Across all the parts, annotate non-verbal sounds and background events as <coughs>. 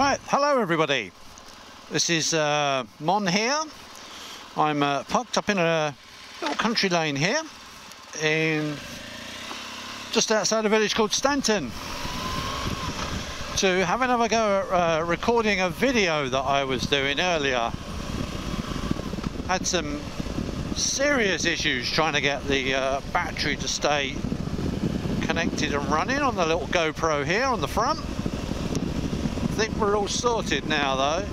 Right, hello everybody. This is uh, Mon here. I'm uh, parked up in a little country lane here in just outside a village called Stanton to have another go at uh, recording a video that I was doing earlier. Had some serious issues trying to get the uh, battery to stay connected and running on the little GoPro here on the front. Think we're all sorted now though.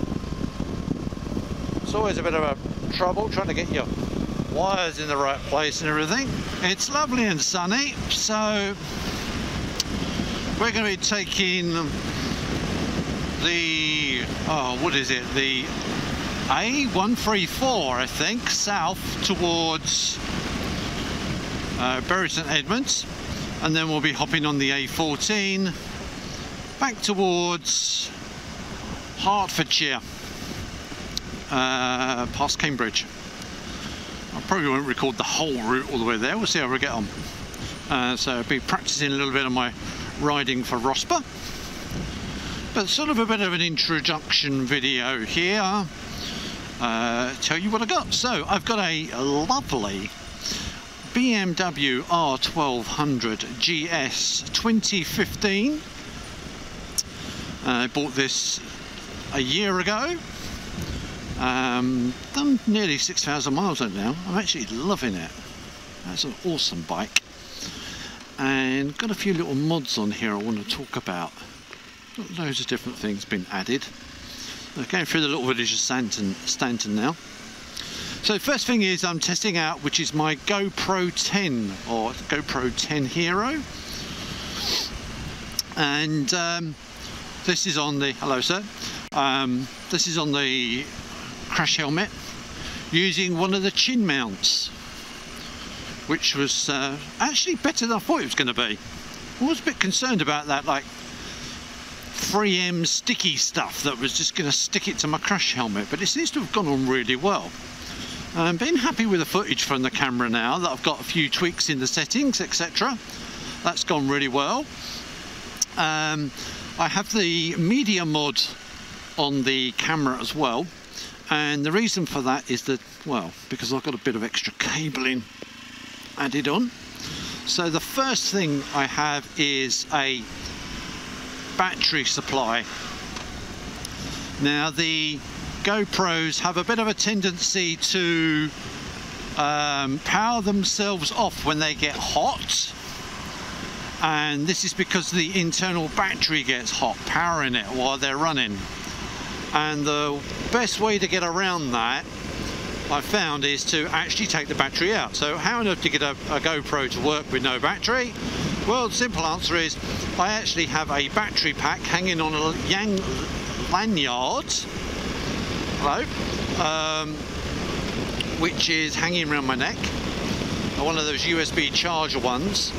It's always a bit of a trouble trying to get your wires in the right place and everything. It's lovely and sunny, so we're going to be taking the, oh, what is it? The A134, I think, south towards uh, Bury St Edmunds, and then we'll be hopping on the A14 back towards Hertfordshire, uh, past Cambridge. I probably won't record the whole route all the way there, we'll see how we get on. Uh, so I'll be practicing a little bit of my riding for ROSPA. But sort of a bit of an introduction video here. Uh, tell you what I got. So I've got a lovely BMW R1200 GS 2015. Uh, I bought this a year ago. Um, done nearly 6,000 miles on it now. I'm actually loving it. That's an awesome bike. And got a few little mods on here I want to talk about. Got loads of different things been added. I'm going through the little village of Stanton, Stanton now. So first thing is I'm testing out which is my GoPro 10 or GoPro 10 Hero. And um, this is on the, hello sir, um, this is on the crash helmet using one of the chin mounts which was uh, actually better than I thought it was going to be. I was a bit concerned about that like 3M sticky stuff that was just going to stick it to my crash helmet but it seems to have gone on really well. I'm being happy with the footage from the camera now that I've got a few tweaks in the settings etc. That's gone really well. Um, I have the media mod on the camera as well. And the reason for that is that well because I've got a bit of extra cabling added on. So the first thing I have is a battery supply. Now the GoPros have a bit of a tendency to um, power themselves off when they get hot. And this is because the internal battery gets hot powering it while they're running and the best way to get around that I found is to actually take the battery out so how earth to get a, a GoPro to work with no battery well the simple answer is I actually have a battery pack hanging on a yang lanyard hello um, which is hanging around my neck one of those USB charger ones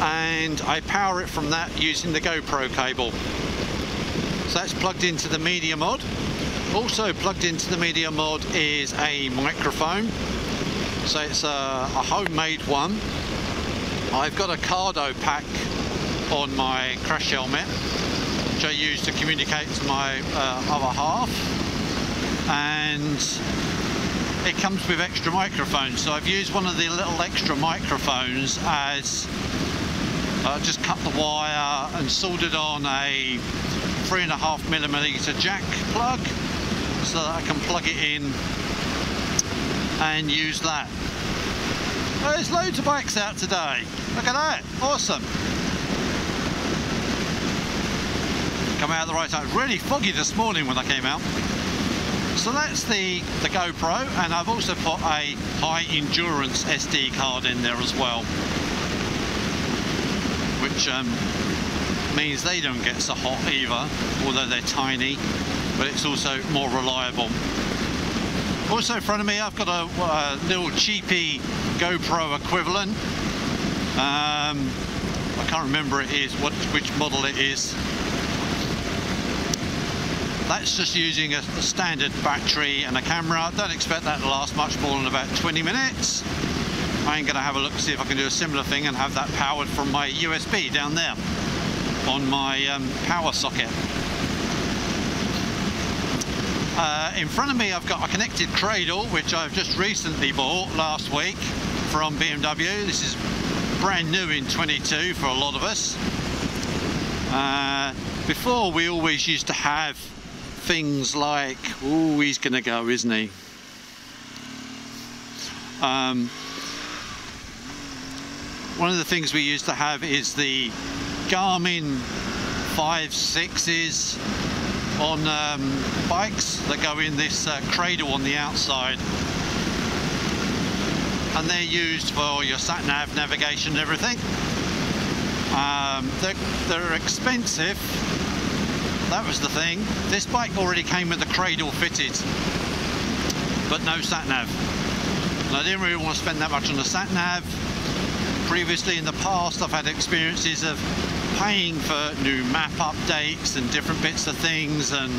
and I power it from that using the GoPro cable. So that's plugged into the media mod. Also plugged into the media mod is a microphone. So it's a, a homemade one. I've got a Cardo pack on my crash helmet which I use to communicate to my uh, other half and it comes with extra microphones so I've used one of the little extra microphones as uh, just cut the wire and soldered on a three and a half millimeter jack plug so that I can plug it in and use that. There's loads of bikes out today. Look at that, awesome. Come out the right side. Really foggy this morning when I came out. So that's the, the GoPro and I've also put a high endurance SD card in there as well which um, means they don't get so hot either, although they're tiny, but it's also more reliable. Also in front of me I've got a, a little cheapy GoPro equivalent. Um, I can't remember it is, what, which model it is. That's just using a, a standard battery and a camera. I don't expect that to last much more than about 20 minutes. I am going to have a look to see if I can do a similar thing and have that powered from my USB down there on my um, power socket. Uh, in front of me I've got a connected cradle which I've just recently bought last week from BMW. This is brand new in 22 for a lot of us. Uh, before we always used to have things like, oh he's gonna go isn't he? Um, one of the things we used to have is the Garmin 5.6s on um, bikes that go in this uh, cradle on the outside. And they're used for your sat nav navigation and everything. Um, they're, they're expensive. That was the thing. This bike already came with the cradle fitted but no sat nav. And I didn't really want to spend that much on the sat nav previously in the past I've had experiences of paying for new map updates and different bits of things and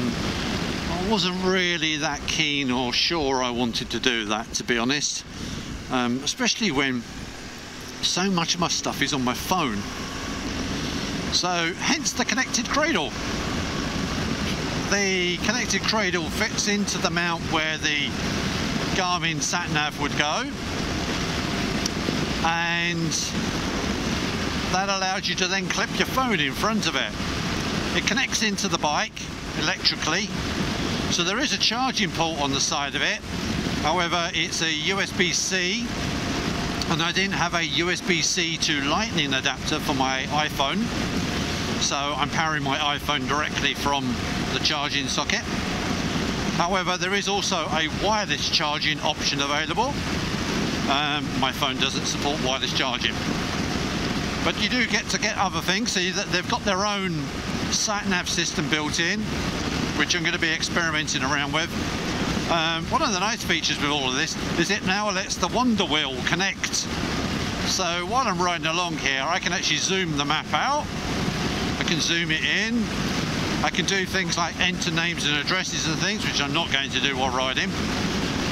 I wasn't really that keen or sure I wanted to do that to be honest. Um, especially when so much of my stuff is on my phone. So hence the connected cradle. The connected cradle fits into the mount where the Garmin sat nav would go and that allows you to then clip your phone in front of it. It connects into the bike electrically so there is a charging port on the side of it. However it's a USB-C and I didn't have a USB-C to lightning adapter for my iPhone so I'm powering my iPhone directly from the charging socket. However there is also a wireless charging option available um, my phone doesn't support wireless charging. But you do get to get other things. See that they've got their own sat nav system built in which I'm going to be experimenting around with. Um, one of the nice features with all of this is it now lets the Wonder Wheel connect. So while I'm riding along here I can actually zoom the map out. I can zoom it in. I can do things like enter names and addresses and things which I'm not going to do while riding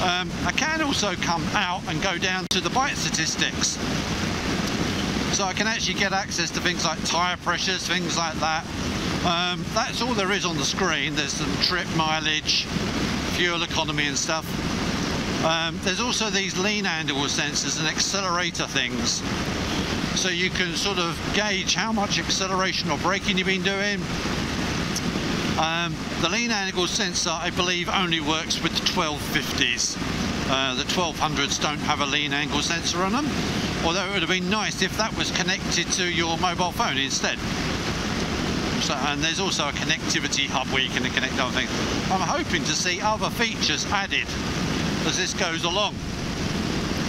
um, I can also come out and go down to the bite statistics so I can actually get access to things like tyre pressures, things like that. Um, that's all there is on the screen. There's some trip mileage, fuel economy and stuff. Um, there's also these lean angle sensors and accelerator things. So you can sort of gauge how much acceleration or braking you've been doing. Um, the lean angle sensor, I believe, only works with the 1250s. Uh, the 1200s don't have a lean angle sensor on them although it would have been nice if that was connected to your mobile phone instead. So, and there's also a connectivity hub where you can connect other things. I'm hoping to see other features added as this goes along,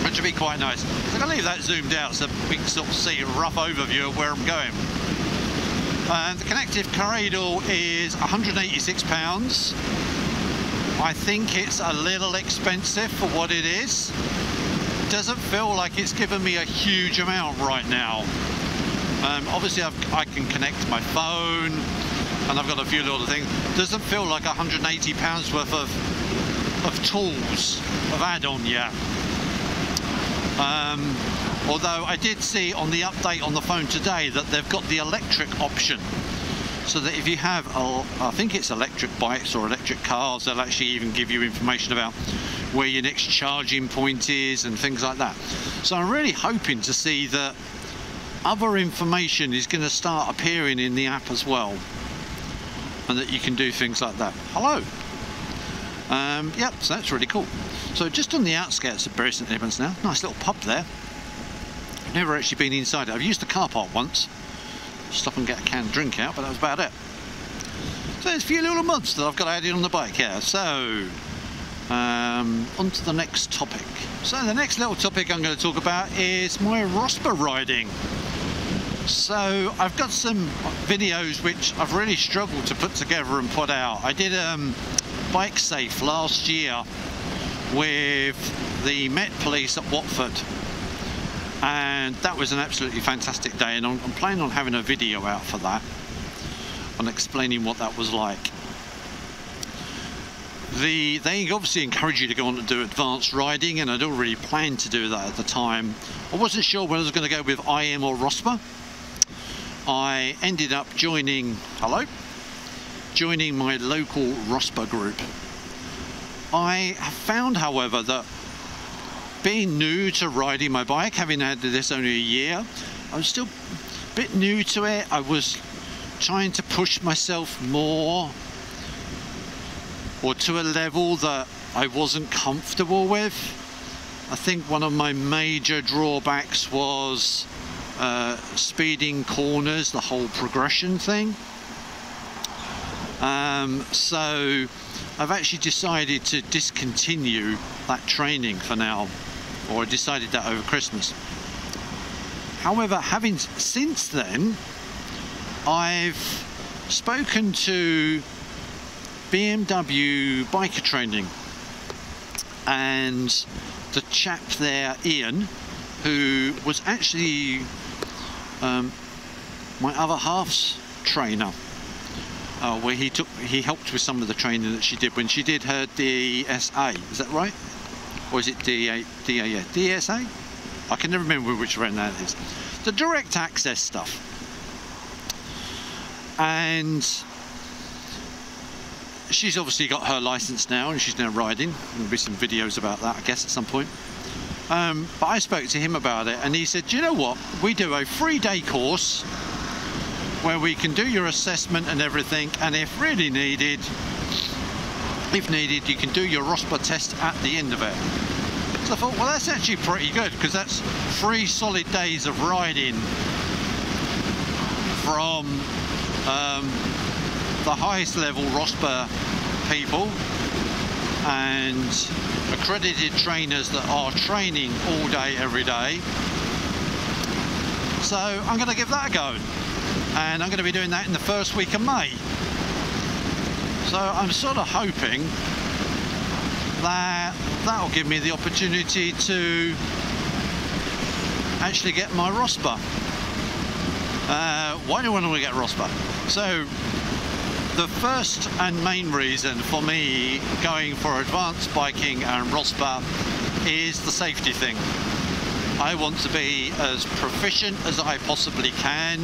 which would be quite nice. I'm going to leave that zoomed out so we can sort of see a rough overview of where I'm going. And the connective cradle is 186 pounds. I think it's a little expensive for what it is doesn't feel like it's given me a huge amount right now. Um, obviously I've, i can connect my phone and I've got a few little things. Doesn't feel like 180 pounds worth of of tools of add-on yet. Um, although I did see on the update on the phone today that they've got the electric option so that if you have, I think it's electric bikes or electric cars, they'll actually even give you information about where your next charging point is and things like that. So I'm really hoping to see that other information is going to start appearing in the app as well and that you can do things like that. Hello. Um, yep, so that's really cool. So just on the outskirts of Bury St Edmunds now, nice little pub there. Never actually been inside it. I've used the car park once, stop and get a canned drink out, but that was about it. So there's a few little mods that I've got added on the bike here. So um, on to the next topic. So the next little topic I'm going to talk about is my Rospa riding. So I've got some videos which I've really struggled to put together and put out. I did um, Bike Safe last year with the Met Police at Watford. And that was an absolutely fantastic day and I'm, I'm planning on having a video out for that and explaining what that was like. The they obviously encourage you to go on and do advanced riding and I'd already planned to do that at the time. I wasn't sure whether I was going to go with IAM or ROSPA I ended up joining hello? Joining my local ROSPA group I have found, however, that being new to riding my bike, having had this only a year, I was still a bit new to it. I was trying to push myself more or to a level that I wasn't comfortable with. I think one of my major drawbacks was uh, speeding corners, the whole progression thing. Um, so I've actually decided to discontinue that training for now, or I decided that over Christmas. However, having since then, I've spoken to BMW biker training and the chap there, Ian, who was actually um, my other half's trainer uh, where he took he helped with some of the training that she did when she did her DSA. Is that right? Or is it DA, DA, DSA? I can never remember which one that is. The direct access stuff. And she's obviously got her license now and she's now riding. There'll be some videos about that, I guess, at some point. Um, but I spoke to him about it and he said, you know what? We do a three day course where we can do your assessment and everything and if really needed if needed you can do your ROSPA test at the end of it. So I thought well that's actually pretty good because that's three solid days of riding from um, the highest level ROSPA people and accredited trainers that are training all day every day. So I'm going to give that a go and I'm going to be doing that in the first week of May. So I'm sort of hoping that that'll give me the opportunity to actually get my ROSPA. Uh, why do I want to get ROSPA? So the first and main reason for me going for advanced biking and ROSPA is the safety thing. I want to be as proficient as I possibly can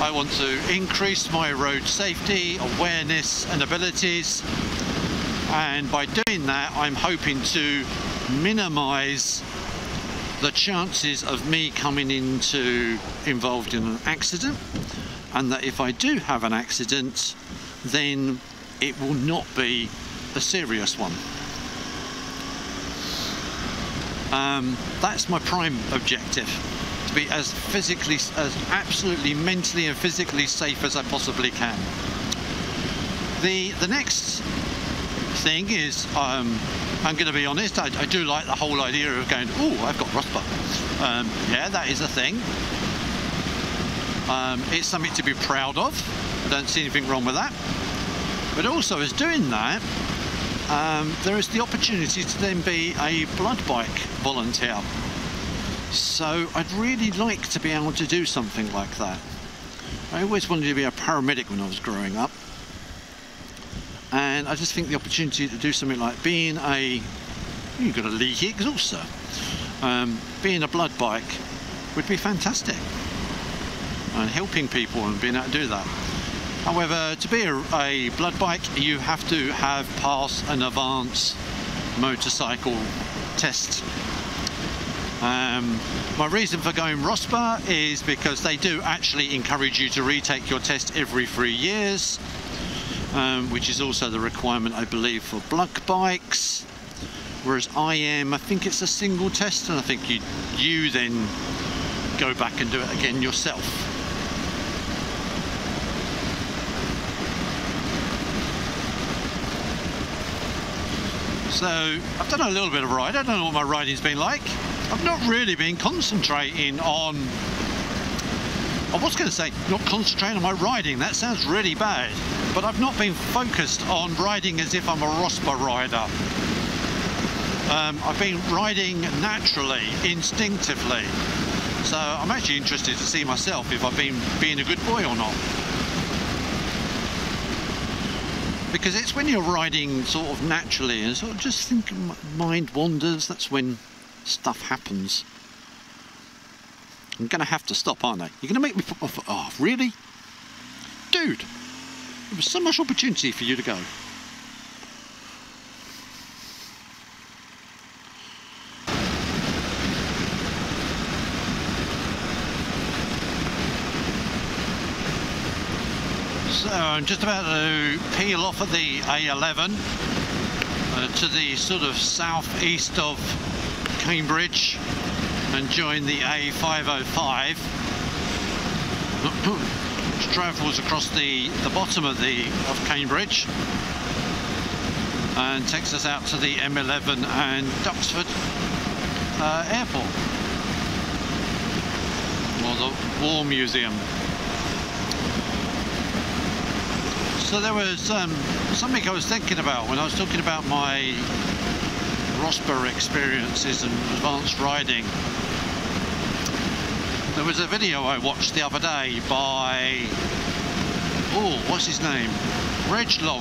I want to increase my road safety, awareness and abilities and by doing that I'm hoping to minimize the chances of me coming into involved in an accident and that if I do have an accident then it will not be a serious one. Um, that's my prime objective be as physically, as absolutely mentally and physically safe as I possibly can. The, the next thing is, um, I'm going to be honest, I, I, do like the whole idea of going, oh, I've got ROSPA. Um, yeah, that is a thing. Um, it's something to be proud of. I don't see anything wrong with that. But also, as doing that, um, there is the opportunity to then be a blood bike volunteer. So I'd really like to be able to do something like that. I always wanted to be a paramedic when I was growing up. And I just think the opportunity to do something like being a, you've got a leaky exhauster, um, being a blood bike would be fantastic. And helping people and being able to do that. However, to be a, a blood bike, you have to have passed an advanced motorcycle test um, my reason for going ROSPA is because they do actually encourage you to retake your test every three years, um, which is also the requirement, I believe, for blood bikes. Whereas IAM, I think it's a single test, and I think you, you then go back and do it again yourself. So I've done a little bit of ride. I don't know what my riding's been like. I've not really been concentrating on I was going to say not concentrating on my riding. That sounds really bad. But I've not been focused on riding as if I'm a ROSPA rider. Um, I've been riding naturally instinctively. So I'm actually interested to see myself if I've been being a good boy or not. Because it's when you're riding sort of naturally and sort of just think mind wanders that's when stuff happens. I'm going to have to stop, aren't I? You're going to make me put my foot off. Really? Dude, there was so much opportunity for you to go. So I'm just about to peel off of the A11 uh, to the sort of southeast of Cambridge and join the A505 which travels across the, the bottom of the of Cambridge and takes us out to the M11 and Duxford uh, Airport or the War Museum. So there was um, something I was thinking about when I was talking about my ROSPA experiences and advanced riding. There was a video I watched the other day by, oh, what's his name? RegLocal.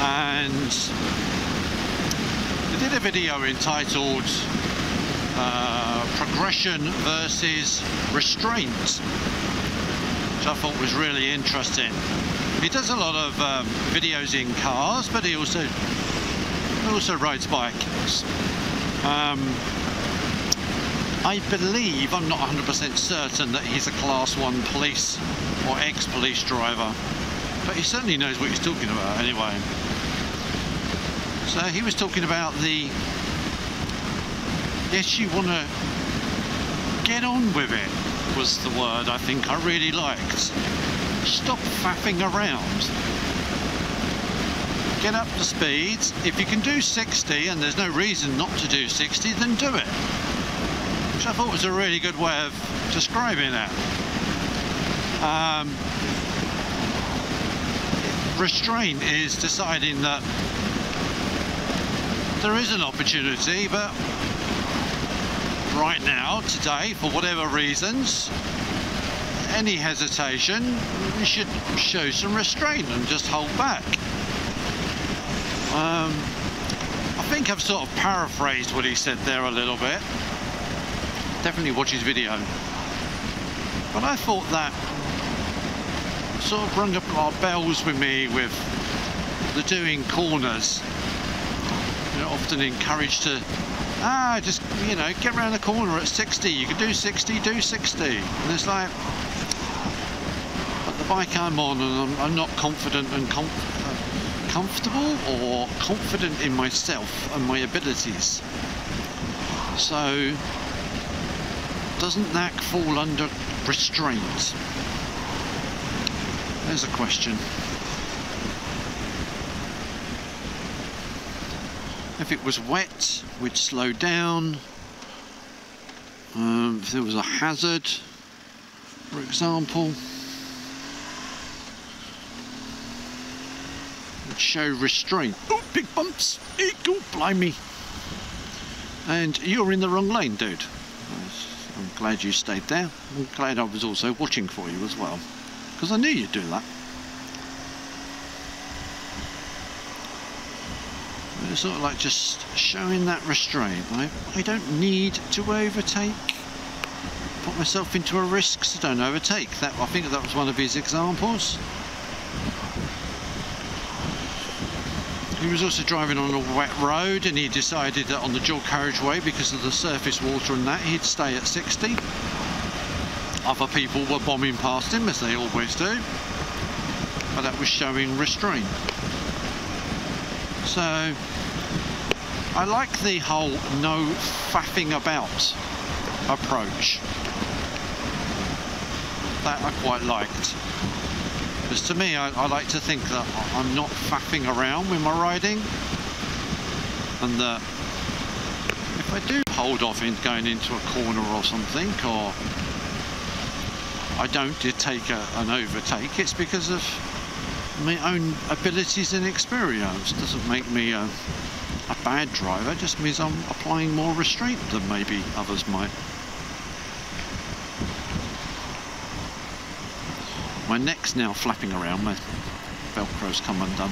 And they did a video entitled uh, Progression versus Restraint which I thought was really interesting. He does a lot of um, videos in cars, but he also also rides bikes. Um, I believe, I'm not 100% certain that he's a class 1 police or ex-police driver, but he certainly knows what he's talking about anyway. So he was talking about the, yes you want to get on with it, was the word I think I really liked. Stop faffing around. Get up to speed. If you can do 60 and there's no reason not to do 60, then do it. Which I thought was a really good way of describing that. Um, restraint is deciding that there is an opportunity, but right now, today, for whatever reasons, any hesitation, you should show some restraint and just hold back. Um, I think I've sort of paraphrased what he said there a little bit. Definitely watch his video. But I thought that sort of rung up our bells with me with the doing corners. You know, often encouraged to ah, just, you know, get around the corner at 60. You can do 60, do 60. And it's like, but the bike I'm on and I'm, I'm not confident and uh, comfortable or confident in myself and my abilities. So, doesn't that fall under restraint? There's a question. If it was wet, we'd slow down. Um, if there was a hazard, for example, show restraint. Oh, big bumps! Oh, blimey! And you're in the wrong lane, dude. I'm glad you stayed there. I'm glad I was also watching for you as well, because I knew you'd do that. It's sort of like just showing that restraint. I, I don't need to overtake. Put myself into a risk so don't overtake. That I think that was one of his examples. He was also driving on a wet road and he decided that on the dual carriageway because of the surface water and that he'd stay at 60. Other people were bombing past him as they always do. But that was showing restraint. So I like the whole no faffing about approach. That I quite liked. Because to me, I, I, like to think that I'm not faffing around with my riding. And that if I do hold off in going into a corner or something, or I don't take a, an overtake, it's because of my own abilities and experience. Doesn't make me a a bad driver just means I'm applying more restraint than maybe others might. My neck's now flapping around, my velcro's come undone.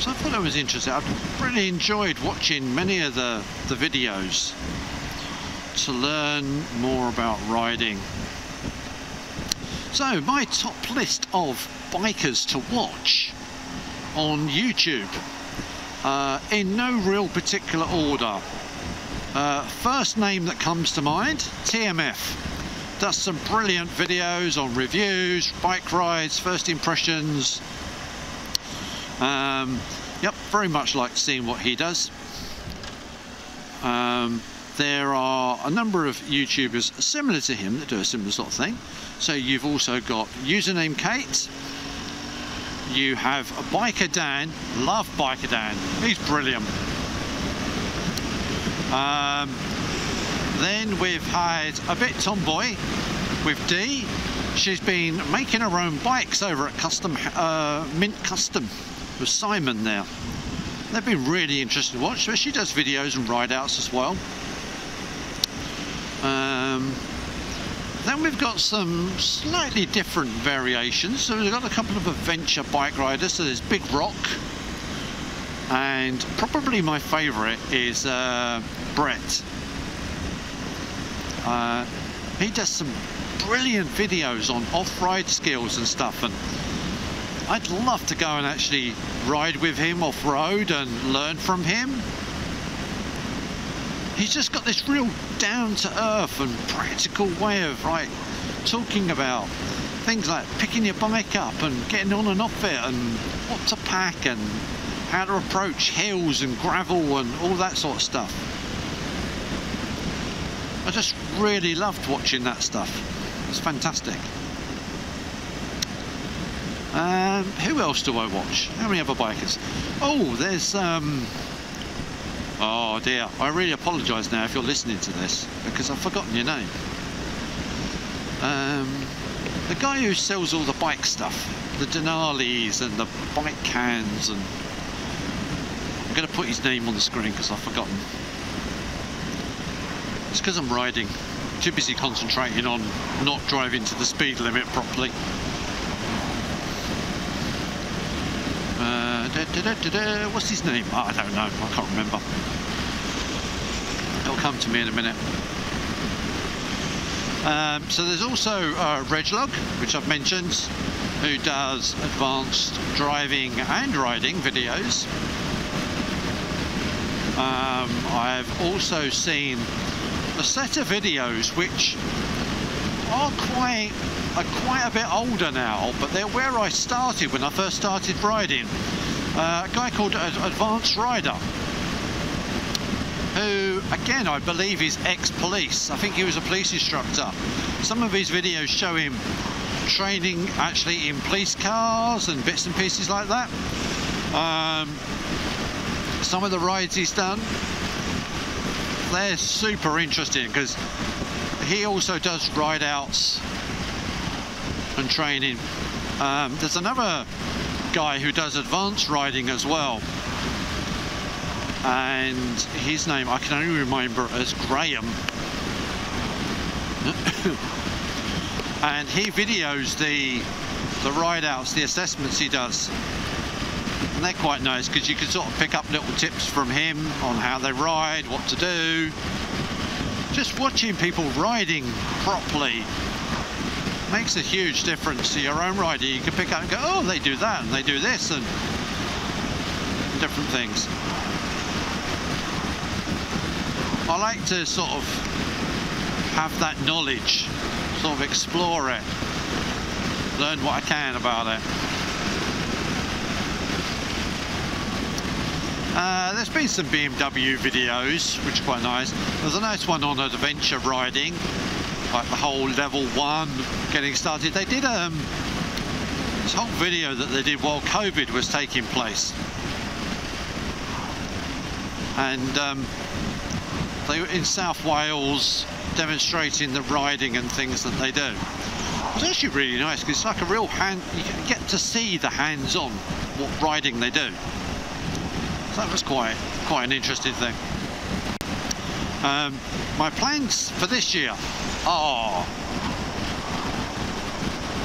So I thought that was interesting. I've really enjoyed watching many of the, the videos to learn more about riding so, my top list of bikers to watch on YouTube, uh, in no real particular order. Uh, first name that comes to mind, TMF. Does some brilliant videos on reviews, bike rides, first impressions. Um, yep, very much like seeing what he does. Um, there are a number of YouTubers similar to him that do a similar sort of thing. So you've also got username Kate. You have Biker Dan. Love Biker Dan. He's brilliant. Um, then we've had a bit tomboy with Dee. She's been making her own bikes over at Custom uh, Mint Custom with Simon there. They've been really interesting to watch. She does videos and ride outs as well. Um, then we've got some slightly different variations. So we've got a couple of adventure bike riders. So there's Big Rock. And probably my favourite is uh, Brett. Uh, he does some brilliant videos on off-ride skills and stuff. And I'd love to go and actually ride with him off-road and learn from him. He's just got this real down-to-earth and practical way of like talking about things like picking your bike up and getting on and off it and what to pack and how to approach hills and gravel and all that sort of stuff. I just really loved watching that stuff. It's fantastic. Um, who else do I watch? How many other bikers? Oh, there's... Um, oh dear, I really apologise now if you're listening to this because I've forgotten your name. Um, the guy who sells all the bike stuff, the Denalis and the bike cans and... I'm going to put his name on the screen because I've forgotten. It's because I'm riding. Too busy concentrating on not driving to the speed limit properly. Da, da, da, What's his name? I don't know. I can't remember. It'll come to me in a minute. Um, so there's also uh, RegLocal, which I've mentioned, who does advanced driving and riding videos. Um, I've also seen set of videos which are quite are quite a bit older now, but they're where I started when I first started riding. Uh, a guy called Advanced Rider who again I believe is ex-police. I think he was a police instructor. Some of his videos show him training actually in police cars and bits and pieces like that. Um, some of the rides he's done they're super interesting because he also does ride outs and training um, there's another guy who does advanced riding as well. And his name, I can only remember as Graham. <coughs> and he videos the the ride outs, the assessments he does. And they're quite nice because you can sort of pick up little tips from him on how they ride, what to do. Just watching people riding properly makes a huge difference to your own rider. You can pick up and go, oh, they do that and they do this and different things. I like to sort of have that knowledge, sort of explore it, learn what I can about it. Uh, there's been some BMW videos, which are quite nice. There's a nice one on adventure riding, like the whole level one getting started. They did um, this whole video that they did while COVID was taking place. And um, they were in South Wales demonstrating the riding and things that they do. It's actually really nice because it's like a real hand, you get to see the hands-on what riding they do. That was quite, quite an interesting thing. Um, my plans for this year are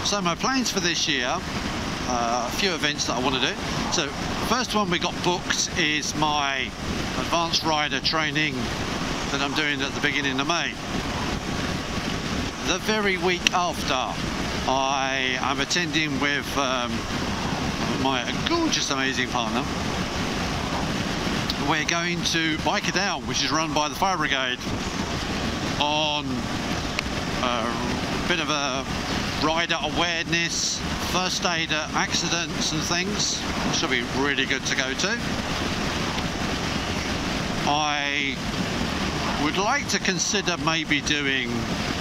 So my plans for this year, uh, a few events that I want to do. So first one we got booked is my advanced rider training that I'm doing at the beginning of May. The very week after, I am attending with um, my gorgeous, amazing partner we're going to Biker Down, which is run by the fire brigade, on a bit of a rider awareness, first aid at accidents and things. Should be really good to go to. I would like to consider maybe doing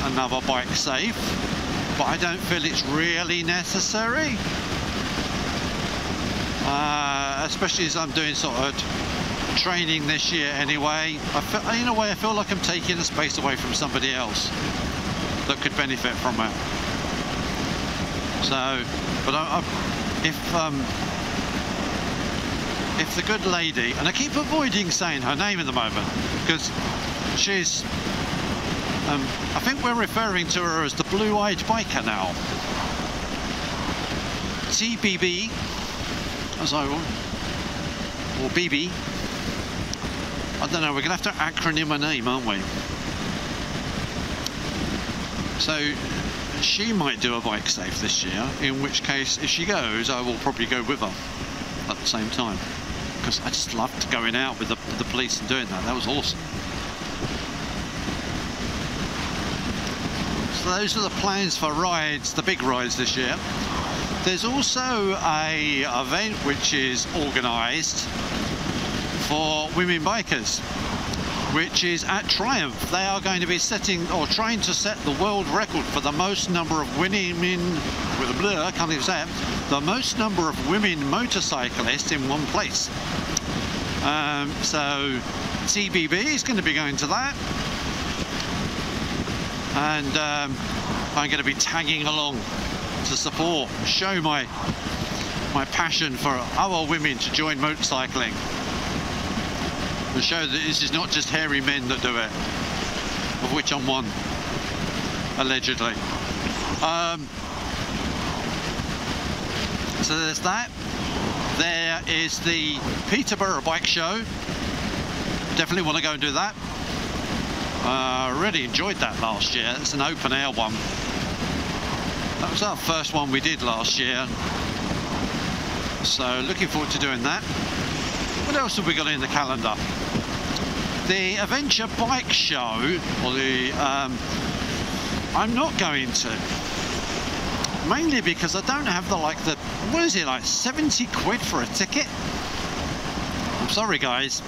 another bike safe, but I don't feel it's really necessary. Uh, especially as I'm doing sort of training this year anyway. I feel, in a way, I feel like I'm taking the space away from somebody else that could benefit from it. So, but I, I, if um, if the good lady, and I keep avoiding saying her name at the moment because she's, um, I think we're referring to her as the blue-eyed biker now. TBB, as I will, or BB. I don't know, we're going to have to acronym a name, aren't we? So she might do a bike safe this year, in which case, if she goes, I will probably go with her at the same time. Because I just loved going out with the, the police and doing that. That was awesome. So those are the plans for rides, the big rides this year. There's also a event which is organised for women bikers, which is at Triumph. They are going to be setting or trying to set the world record for the most number of women with a blur, I can't even say it, the most number of women motorcyclists in one place. Um, so TBB is going to be going to that. And um, I'm going to be tagging along to support, show my my passion for our women to join motorcycling and show that this is not just hairy men that do it, of which I'm one, allegedly. Um, so there's that. There is the Peterborough Bike Show. Definitely want to go and do that. I uh, really enjoyed that last year. It's an open air one. That was our first one we did last year. So looking forward to doing that. What else have we got in the calendar? The Adventure Bike Show, or the, um, I'm not going to. Mainly because I don't have the, like, the, what is it, like 70 quid for a ticket? I'm sorry guys,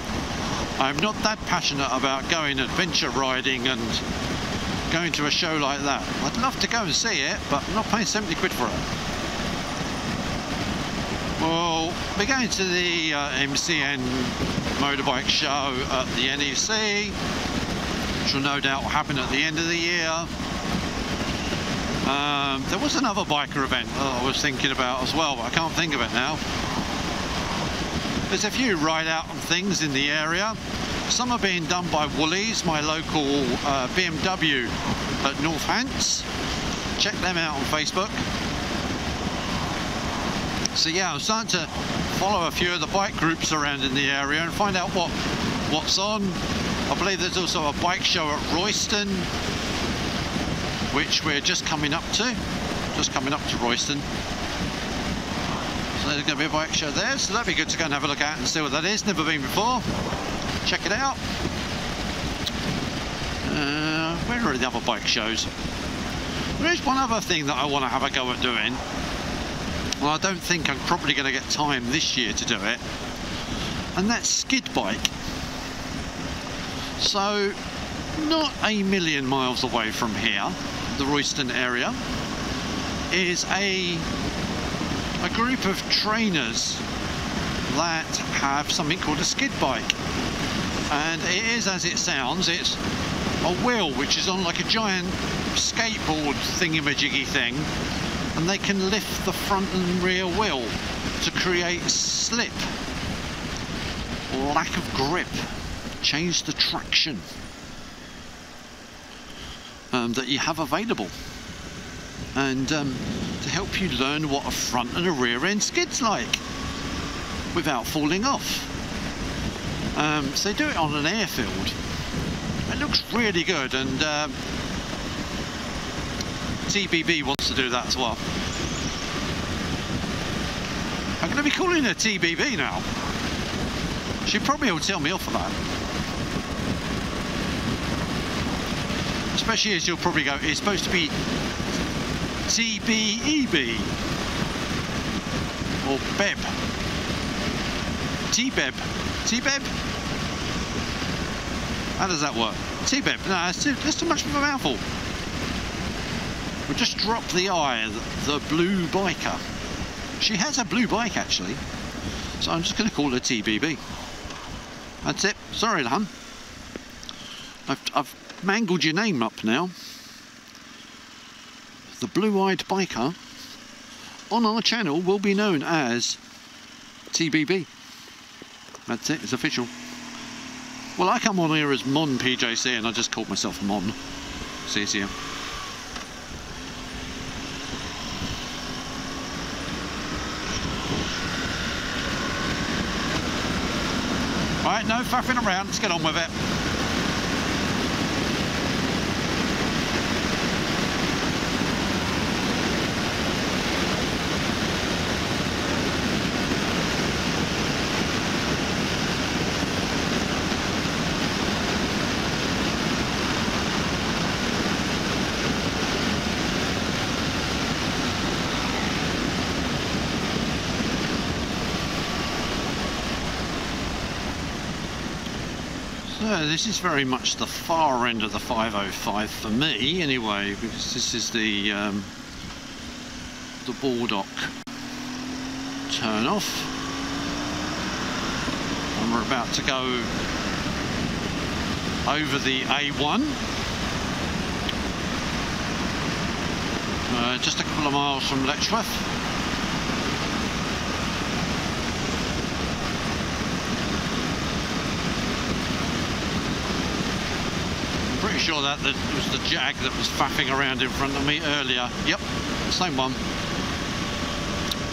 I'm not that passionate about going adventure riding and going to a show like that. I'd love to go and see it, but I'm not paying 70 quid for it. Well, we're going to the uh, MCN motorbike show at the NEC, which will no doubt happen at the end of the year. Um, there was another biker event I was thinking about as well, but I can't think of it now. There's a few ride out and things in the area. Some are being done by Woolies, my local uh, BMW at North Hants. Check them out on Facebook. So yeah, I'm starting to follow a few of the bike groups around in the area and find out what what's on. I believe there's also a bike show at Royston, which we're just coming up to. Just coming up to Royston. So there's going to be a bike show there, so that'd be good to go and have a look at and see what that is. Never been before. Check it out. Uh, where are the other bike shows? There is one other thing that I want to have a go at doing. Well, I don't think I'm probably going to get time this year to do it. And that's skid bike. So, not a million miles away from here, the Royston area, is a, a group of trainers that have something called a skid bike. And it is as it sounds, it's a wheel which is on like a giant skateboard thingamajiggy thing and they can lift the front and rear wheel to create slip, lack of grip, change the traction um, that you have available and um, to help you learn what a front and a rear end skid's like without falling off. Um, so they do it on an airfield. It looks really good and um, TBB wants to do that as well. I'm going to be calling her TBB now. She probably will tell me off for that. Especially as you'll probably go, it's supposed to be TBEB or BEB. T-BEB. T-BEB? How does that work? T-BEB. No, that's too, that's too much of a mouthful. We'll just drop the eye, the, blue biker. She has a blue bike actually. So I'm just going to call her TBB. That's it. Sorry, hun. I've, I've mangled your name up now. The blue-eyed biker on our channel will be known as TBB. That's it, it's official. Well, I come on here as Mon PJC and I just called myself Mon. See you. Faffing around, let's get on with it. So this is very much the far end of the 505 for me anyway because this is the um, the Baldock turn off. And we're about to go over the A1 uh, just a couple of miles from Letchworth pretty sure that was the Jag that was faffing around in front of me earlier. Yep, same one.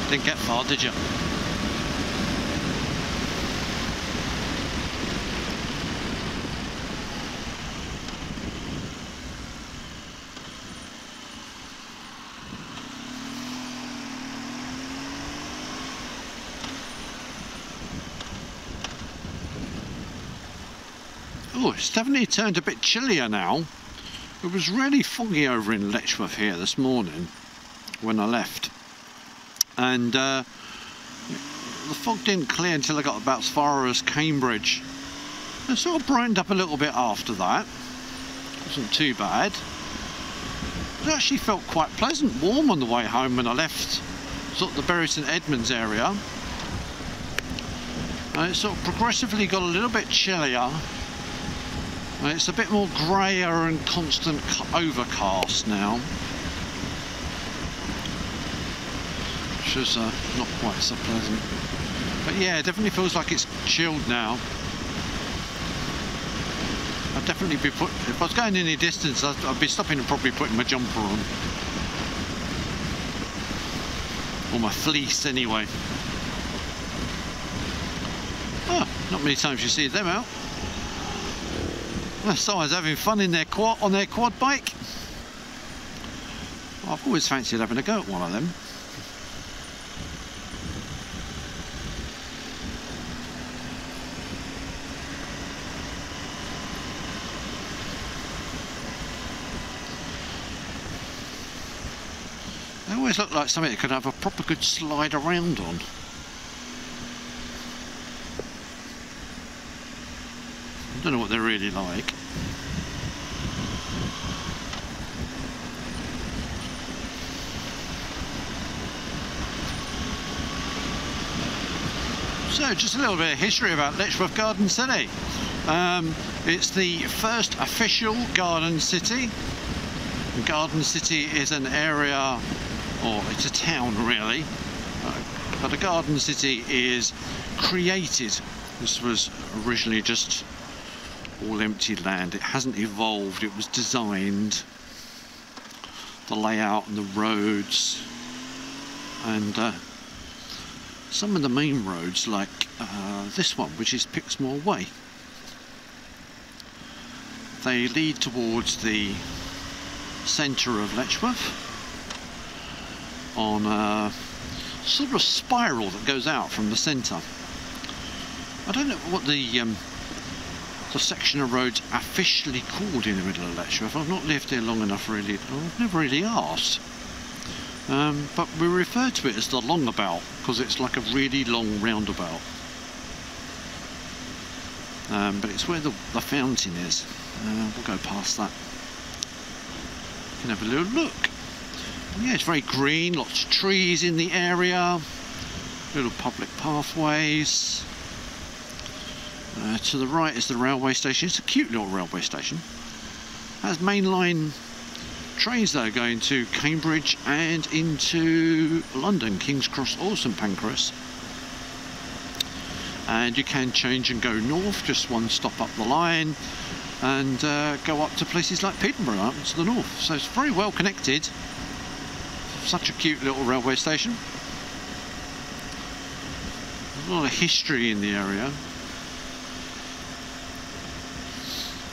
Didn't get far, did you? Oh, it's definitely turned a bit chillier now. It was really foggy over in Letchworth here this morning when I left. And uh, the fog didn't clear until I got about as far as Cambridge. It sort of brightened up a little bit after that. It Wasn't too bad. It actually felt quite pleasant, warm on the way home when I left sort of the Bury St Edmunds area. And it sort of progressively got a little bit chillier it's a bit more greyer and constant overcast now. Which is uh, not quite so pleasant. But yeah, it definitely feels like it's chilled now. I'd definitely be put, if I was going any distance, I'd, I'd be stopping and probably putting my jumper on. Or my fleece anyway. Ah, not many times you see them out. <laughs> Someone's having fun in their quad on their quad bike. I've always fancied having a go at one of them. They always look like something that could have a proper good slide around on. I don't know what they're really like. So just a little bit of history about Letchworth Garden City. Um, it's the first official garden city. The Garden City is an area, or it's a town really, uh, but a garden city is created. This was originally just all empty land. It hasn't evolved, it was designed. The layout and the roads and uh, some of the main roads like uh, this one which is Pixmore Way they lead towards the centre of Letchworth on a sort of a spiral that goes out from the centre I don't know what the um, the section of roads officially called in the middle of Letchworth. I've not lived here long enough really. I've never really asked. Um, but we refer to it as the longabout because it's like a really long roundabout. Um, but it's where the, the fountain is. Uh, we'll go past that. You can have a little look. Yeah, it's very green, lots of trees in the area, little public pathways. Uh, to the right is the railway station. It's a cute little railway station. Has mainline trains though going to Cambridge and into London, King's Cross or St Pancras. And you can change and go north, just one stop up the line, and uh, go up to places like Peterborough, up to the north. So it's very well connected. Such a cute little railway station. There's a lot of history in the area.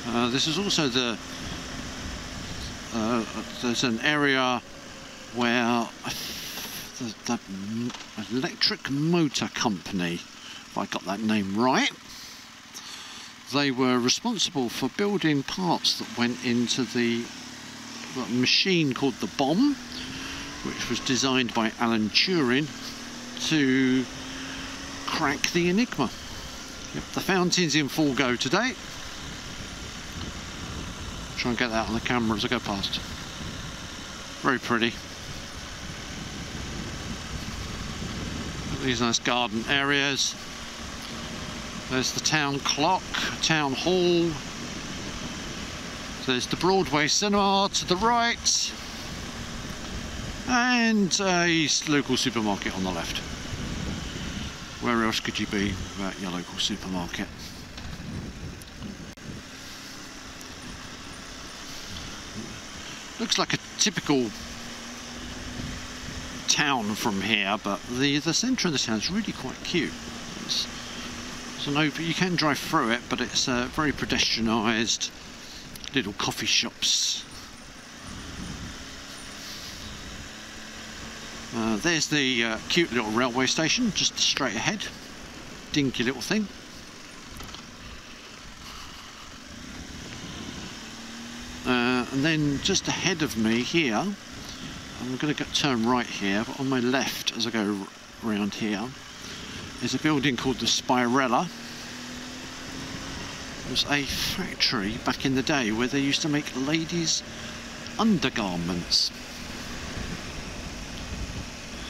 Uh, this is also the uh, there's an area where the, the, electric motor company if I got that name right they were responsible for building parts that went into the machine called the Bombe which was designed by Alan Turing to crack the Enigma. Yep, the fountain's in full go today Try and get that on the camera as I go past. Very pretty. These nice garden areas. There's the town clock, town hall. There's the Broadway cinema to the right. And a local supermarket on the left. Where else could you be without your local supermarket? Looks like a typical town from here, but the, the centre of the town is really quite cute. It's, it's you can drive through it, but it's uh, very pedestrianised, little coffee shops. Uh, there's the uh, cute little railway station, just straight ahead. Dinky little thing. And then just ahead of me here I'm going to turn right here but on my left as I go around here is a building called the Spirella. It was a factory back in the day where they used to make ladies undergarments.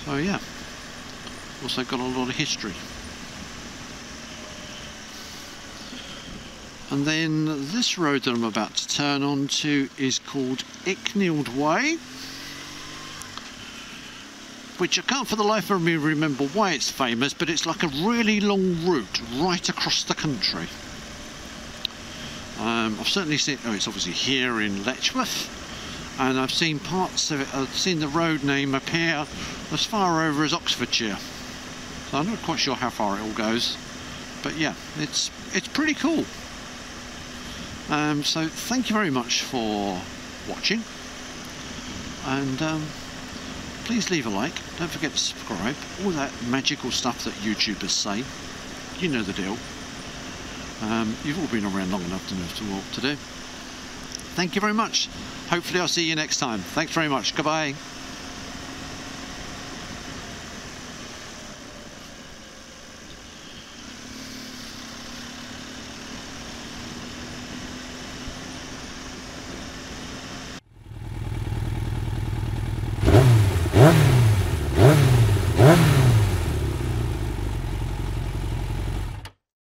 So yeah also got a lot of history And then this road that I'm about to turn onto is called Icknield Way. Which I can't for the life of me remember why it's famous, but it's like a really long route right across the country. Um, I've certainly seen, oh it's obviously here in Letchworth, and I've seen parts of it, I've seen the road name appear as far over as Oxfordshire. So I'm not quite sure how far it all goes, but yeah, it's it's pretty cool. Um, so thank you very much for watching. And um, please leave a like. Don't forget to subscribe. All that magical stuff that youtubers say. You know the deal. Um, you've all been around long enough to know what to do thank you very much. Hopefully I'll see you next time. Thanks very much. Goodbye